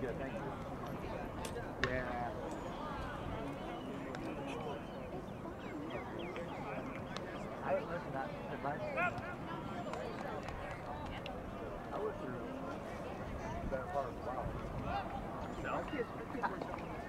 Good, thank you. Yeah. I didn't listen to that advice. I went through that part of the wild. No.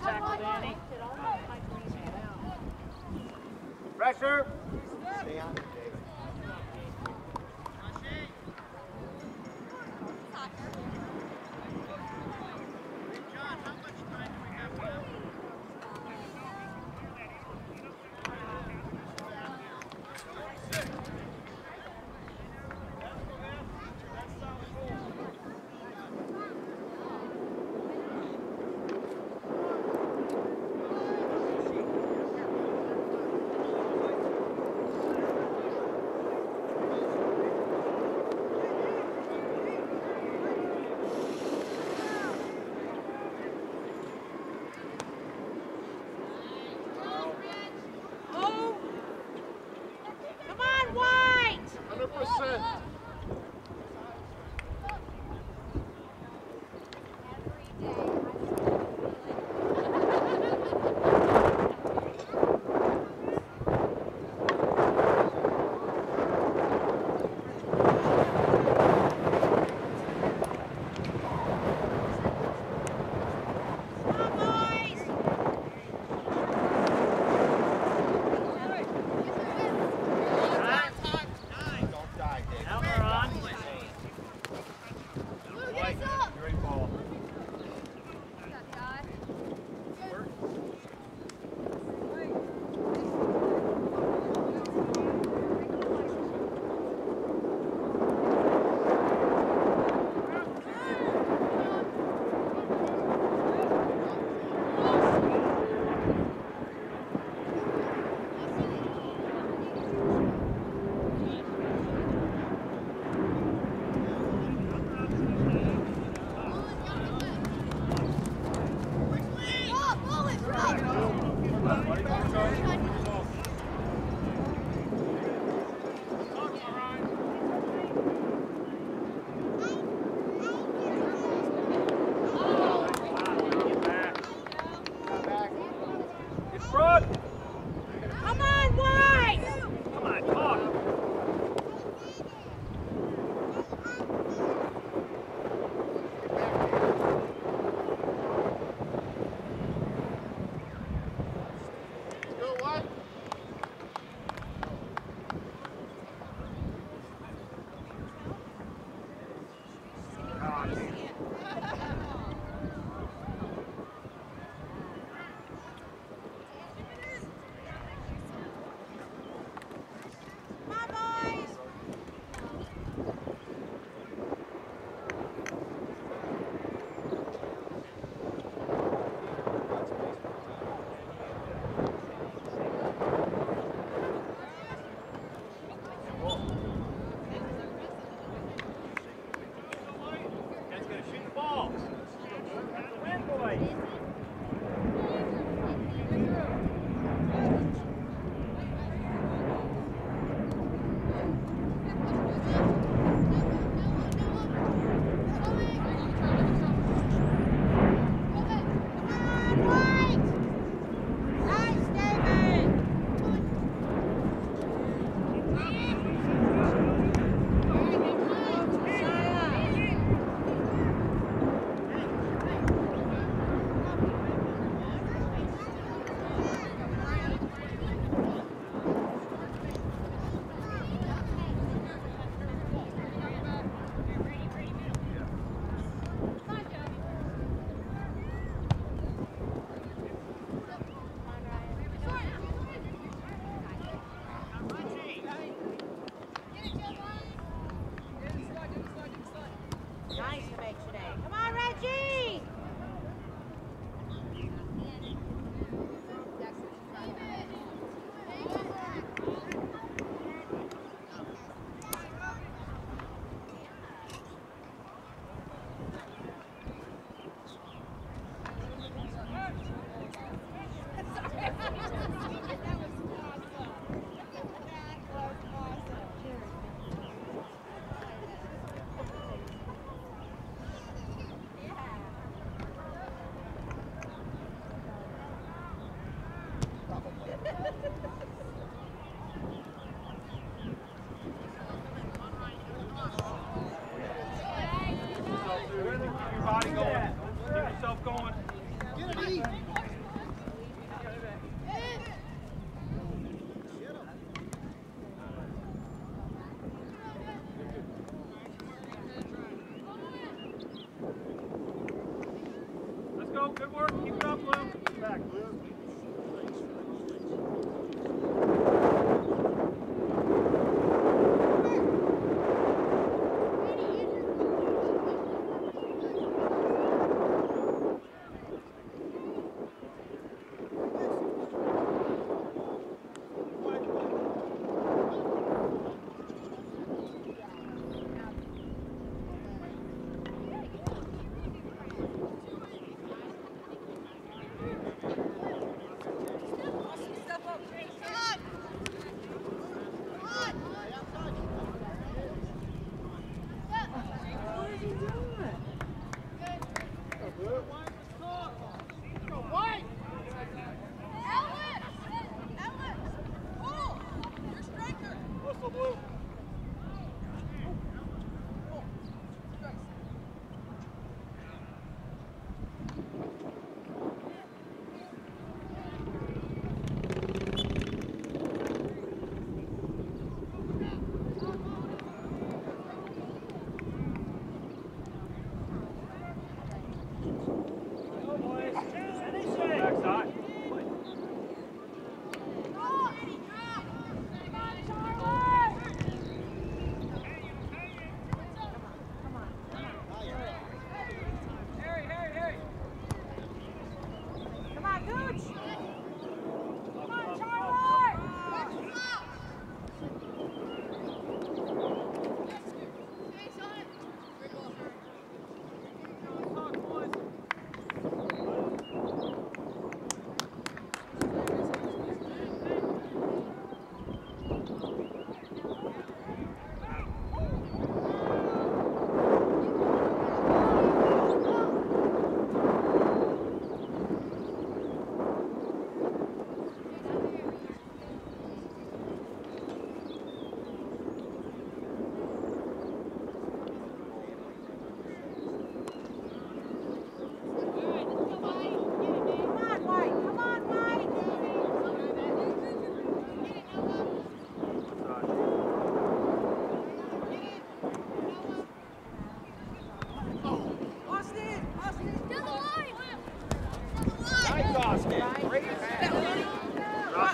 Go,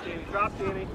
Danny. Drop, Danny.